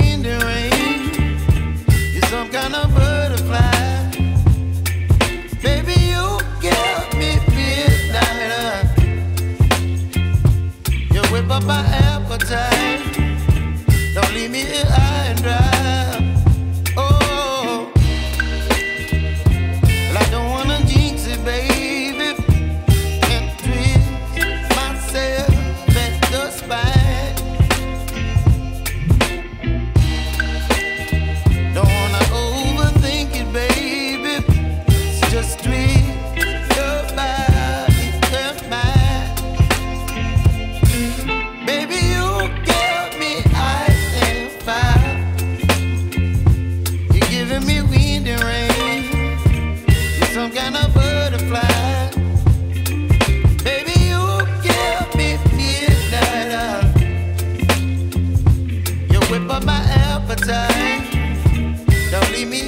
wondering, you're some kind of butterfly. me?